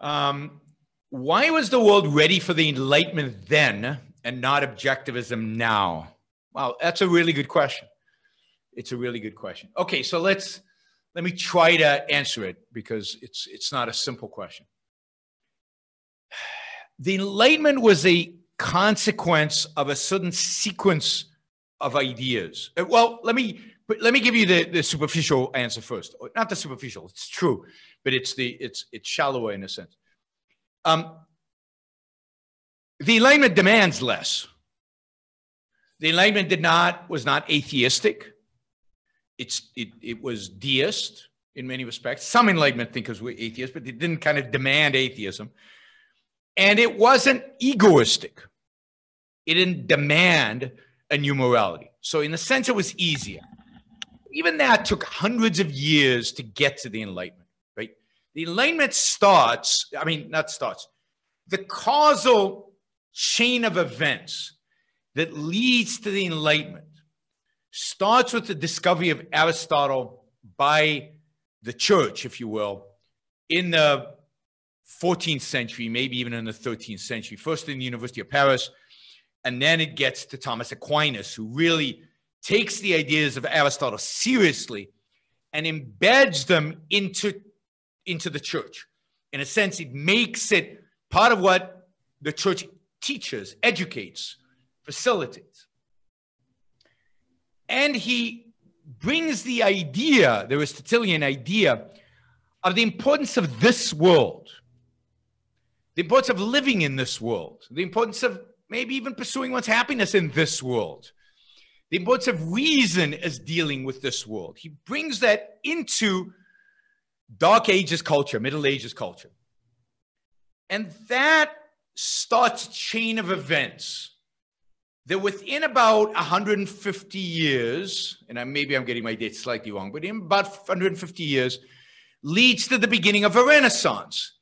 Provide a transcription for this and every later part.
Um, why was the world ready for the Enlightenment then and not objectivism now? Wow, that's a really good question. It's a really good question. Okay, so let's let me try to answer it because it's it's not a simple question. The Enlightenment was a consequence of a certain sequence of ideas. Uh, well, let me let me give you the, the superficial answer first. Not the superficial; it's true, but it's the it's it's shallower in a sense. Um, the Enlightenment demands less. The Enlightenment did not was not atheistic. It's it, it was deist in many respects. Some Enlightenment thinkers were atheists, but it didn't kind of demand atheism. And it wasn't egoistic. It didn't demand a new morality. So, in a sense, it was easier. Even that took hundreds of years to get to the Enlightenment, right? The Enlightenment starts, I mean, not starts, the causal chain of events that leads to the Enlightenment starts with the discovery of Aristotle by the church, if you will, in the 14th century, maybe even in the 13th century, first in the University of Paris, and then it gets to Thomas Aquinas, who really takes the ideas of Aristotle seriously and embeds them into, into the church. In a sense, it makes it part of what the church teaches, educates, facilitates. And he brings the idea, the Aristotelian idea, of the importance of this world, the importance of living in this world, the importance of maybe even pursuing one's happiness in this world, the importance of reason as dealing with this world. He brings that into Dark Ages culture, Middle Ages culture. And that starts a chain of events that within about 150 years, and maybe I'm getting my dates slightly wrong, but in about 150 years, leads to the beginning of a renaissance,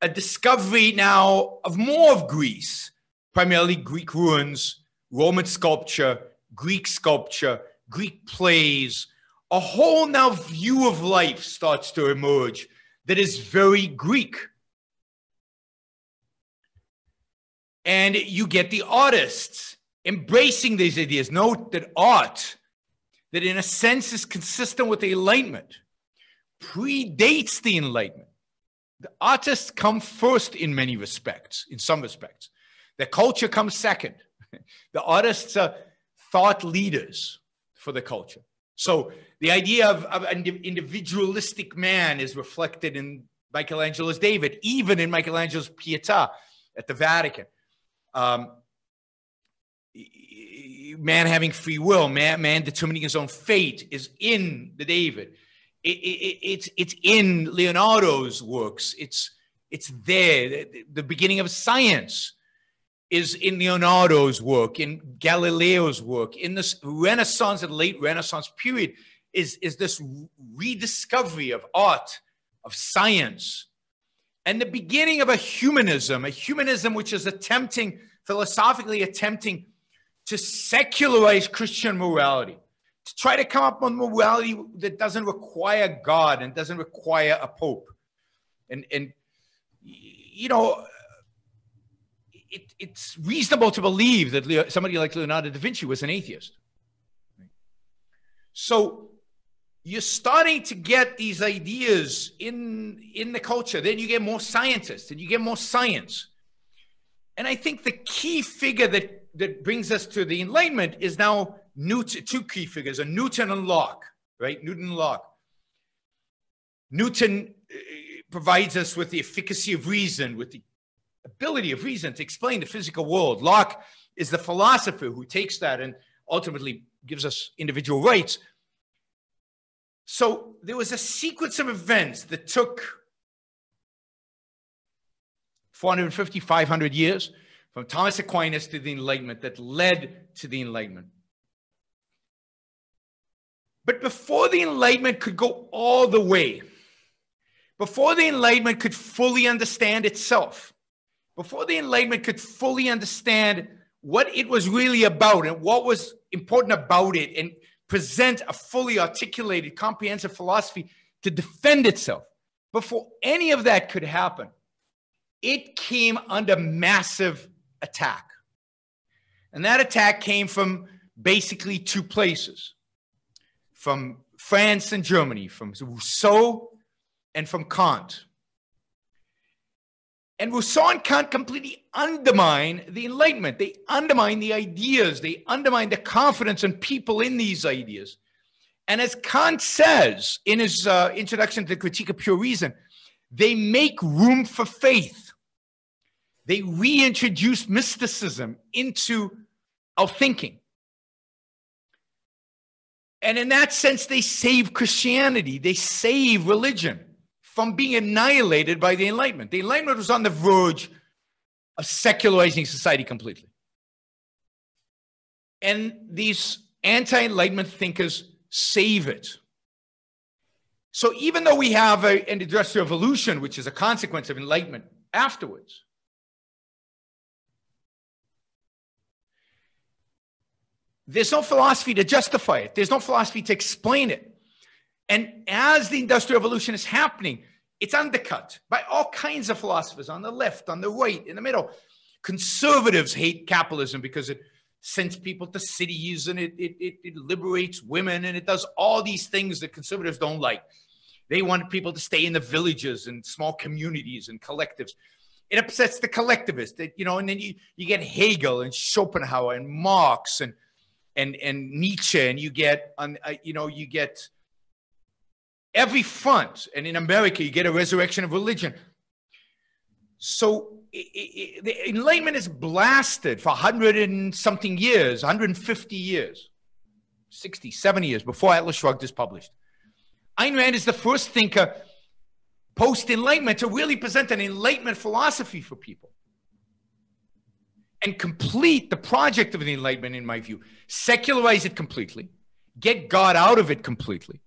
a discovery now of more of Greece, primarily Greek ruins, Roman sculpture, Greek sculpture, Greek plays. A whole now view of life starts to emerge that is very Greek. And you get the artists embracing these ideas. Note that art, that in a sense is consistent with the Enlightenment, predates the Enlightenment. The artists come first in many respects, in some respects. The culture comes second. The artists are thought leaders for the culture. So the idea of, of an individualistic man is reflected in Michelangelo's David, even in Michelangelo's Pietà at the Vatican. Um, man having free will, man, man determining his own fate is in the David. It, it, it's, it's in Leonardo's works. It's, it's there. The, the beginning of science is in Leonardo's work, in Galileo's work, in this Renaissance and late Renaissance period, is, is this rediscovery of art, of science, and the beginning of a humanism, a humanism which is attempting, philosophically attempting to secularize Christian morality, to try to come up with morality that doesn't require God and doesn't require a pope. And, and you know, it, it's reasonable to believe that Leo, somebody like Leonardo da Vinci was an atheist. So you're starting to get these ideas in, in the culture. Then you get more scientists and you get more science. And I think the key figure that, that brings us to the Enlightenment is now Newton, two key figures are Newton and Locke, right? Newton and Locke. Newton uh, provides us with the efficacy of reason, with the ability of reason to explain the physical world. Locke is the philosopher who takes that and ultimately gives us individual rights. So there was a sequence of events that took 450, 500 years from Thomas Aquinas to the Enlightenment that led to the Enlightenment. But before the Enlightenment could go all the way, before the Enlightenment could fully understand itself, before the Enlightenment could fully understand what it was really about and what was important about it and present a fully articulated, comprehensive philosophy to defend itself, before any of that could happen, it came under massive attack. And that attack came from basically two places from France and Germany, from Rousseau and from Kant. And Rousseau and Kant completely undermine the Enlightenment. They undermine the ideas, they undermine the confidence in people in these ideas. And as Kant says in his uh, introduction to the Critique of Pure Reason, they make room for faith. They reintroduce mysticism into our thinking. And in that sense, they save Christianity, they save religion from being annihilated by the Enlightenment. The Enlightenment was on the verge of secularizing society completely. And these anti Enlightenment thinkers save it. So even though we have a, an industrial revolution, which is a consequence of Enlightenment afterwards, there's no philosophy to justify it, there's no philosophy to explain it. And as the Industrial Revolution is happening, it's undercut by all kinds of philosophers on the left, on the right, in the middle. Conservatives hate capitalism because it sends people to cities and it, it, it, it liberates women and it does all these things that conservatives don't like. They want people to stay in the villages and small communities and collectives. It upsets the collectivists, that, you know, and then you, you get Hegel and Schopenhauer and Marx and and and Nietzsche, and you get, on, uh, you know, you get every front. And in America, you get a resurrection of religion. So it, it, the Enlightenment is blasted for 100 and something years, 150 years, 60, 70 years before Atlas Shrugged is published. Ayn Rand is the first thinker post Enlightenment to really present an Enlightenment philosophy for people and complete the project of the Enlightenment, in my view. Secularize it completely, get God out of it completely,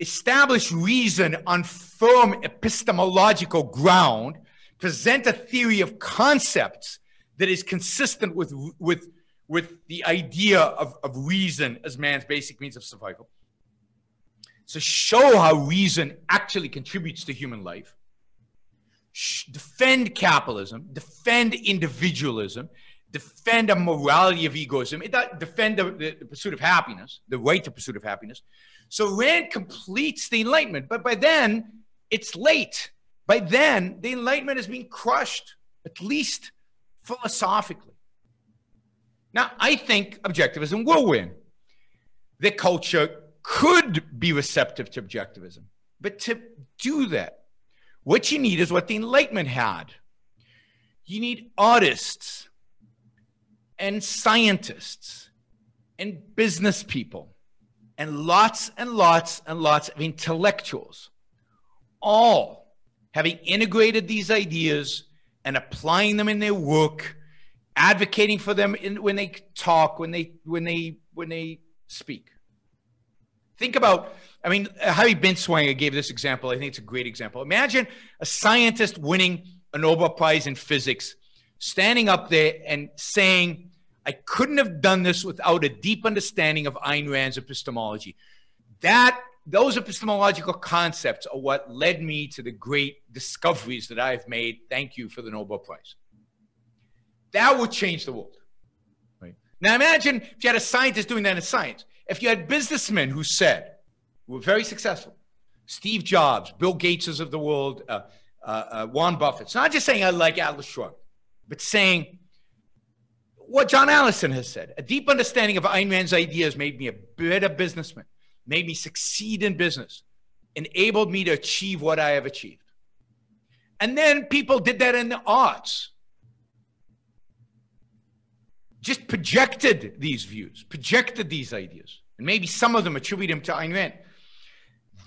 establish reason on firm epistemological ground, present a theory of concepts that is consistent with, with, with the idea of, of reason as man's basic means of survival. So show how reason actually contributes to human life. Defend capitalism, defend individualism, defend a morality of egoism, defend the, the, the pursuit of happiness, the right to pursuit of happiness, so Rand completes the Enlightenment, but by then it's late. By then, the Enlightenment has been crushed, at least philosophically. Now, I think objectivism will win. The culture could be receptive to objectivism, but to do that, what you need is what the Enlightenment had. You need artists and scientists and business people and lots and lots and lots of intellectuals, all having integrated these ideas and applying them in their work, advocating for them in, when they talk, when they when they when they speak. Think about, I mean, uh, Harry Binswanger gave this example. I think it's a great example. Imagine a scientist winning a Nobel Prize in physics, standing up there and saying, I couldn't have done this without a deep understanding of Ayn Rand's epistemology. That those epistemological concepts are what led me to the great discoveries that I've made. Thank you for the Nobel Prize. That would change the world. Right? Now imagine if you had a scientist doing that in science. If you had businessmen who said, who were very successful, Steve Jobs, Bill Gates of the world, uh, uh, uh, Warren Buffett. So not just saying I like Atlas Shrugged, but saying what John Allison has said. A deep understanding of Ayn Rand's ideas made me a better businessman, made me succeed in business, enabled me to achieve what I have achieved. And then people did that in the arts. Just projected these views, projected these ideas, and maybe some of them attribute them to Ayn Rand.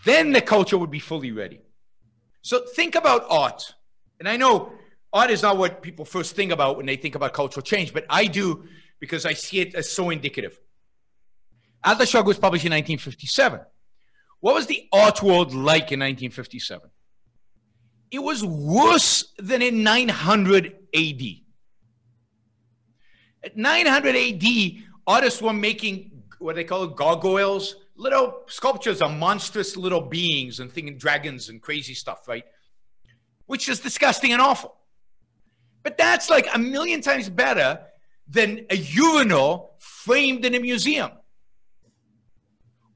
Then the culture would be fully ready. So think about art. And I know art is not what people first think about when they think about cultural change, but I do because I see it as so indicative. Atlas Shrugged was published in 1957. What was the art world like in 1957? It was worse than in 900 AD. At 900 AD, artists were making what they call gargoyles, little sculptures of monstrous little beings and thinking dragons and crazy stuff, right? which is disgusting and awful. But that's like a million times better than a urinal framed in a museum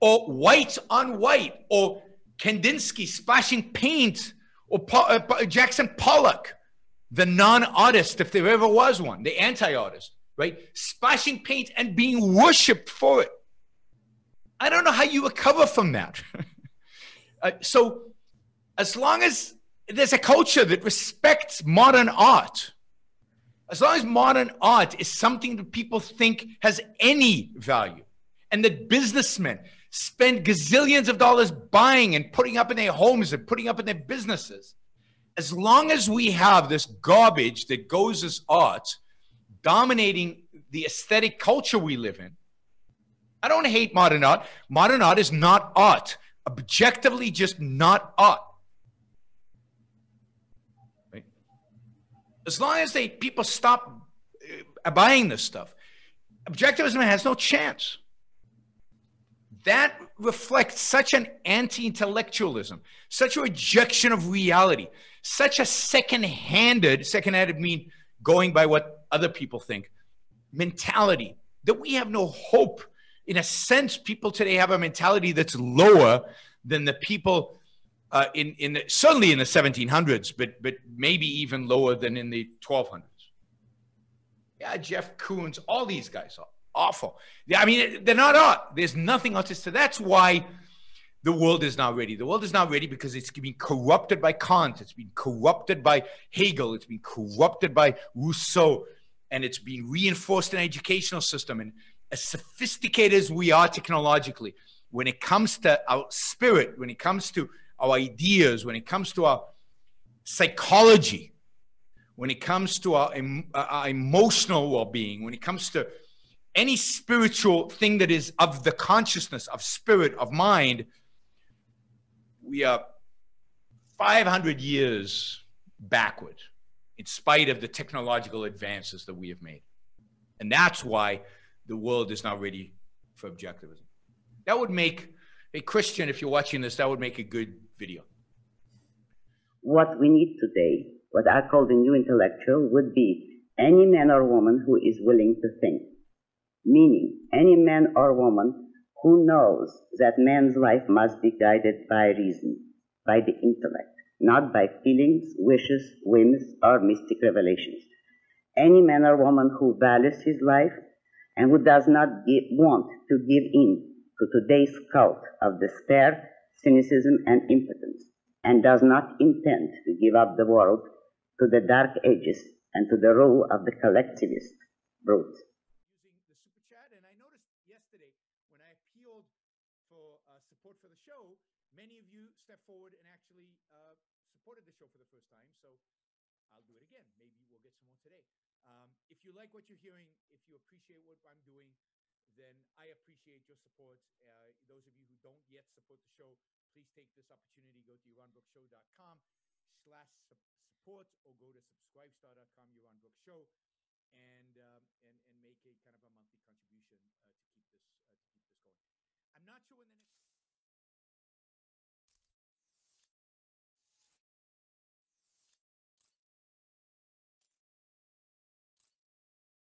or white on white or Kandinsky splashing paint or uh, Jackson Pollock, the non artist, if there ever was one, the anti artist, right? Splashing paint and being worshiped for it. I don't know how you recover from that. uh, so, as long as there's a culture that respects modern art, as long as modern art is something that people think has any value, and that businessmen spend gazillions of dollars buying and putting up in their homes and putting up in their businesses. As long as we have this garbage that goes as art dominating the aesthetic culture we live in, I don't hate modern art. Modern art is not art, objectively, just not art. As long as they people stop uh, buying this stuff, objectivism has no chance that reflects such an anti intellectualism, such a rejection of reality, such a second handed, second handed mean going by what other people think, mentality that we have no hope. In a sense, people today have a mentality that's lower than the people uh, in, in the, certainly in the 1700s, but, but maybe even lower than in the 1200s. Yeah, Jeff Koons, all these guys are awful. I mean, they're not art. There's nothing artistic. That's why the world is not ready. The world is not ready because it's been corrupted by Kant. It's been corrupted by Hegel. It's been corrupted by Rousseau. And it's been reinforced in educational system. And as sophisticated as we are technologically, when it comes to our spirit, when it comes to our ideas, when it comes to our psychology, when it comes to our, uh, our emotional well being, when it comes to any spiritual thing that is of the consciousness, of spirit, of mind, we are 500 years backward in spite of the technological advances that we have made. And that's why the world is not ready for objectivism. That would make a Christian, if you're watching this, that would make a good video. What we need today, what I call the new intellectual, would be any man or woman who is willing to think meaning any man or woman who knows that man's life must be guided by reason, by the intellect, not by feelings, wishes, whims, or mystic revelations. Any man or woman who values his life and who does not give, want to give in to today's cult of despair, cynicism, and impotence, and does not intend to give up the world to the dark ages and to the rule of the collectivist brute. many of you stepped forward and actually uh, supported the show for the first time. So I'll do it again. Maybe we'll get some more today. Um, if you like what you're hearing, if you appreciate what I'm doing, then I appreciate your support. Uh, those of you who don't yet support the show, please take this opportunity. Go to yaronbrookshow.com slash support or go to subscribestar.com, Show, and, um, and, and make a kind of a monthly contribution uh, to keep this uh, to keep this going. I'm not sure when the next